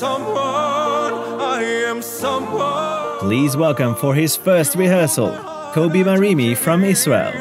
someone, I am someone. Please welcome for his first rehearsal, Kobi Marimi from Israel.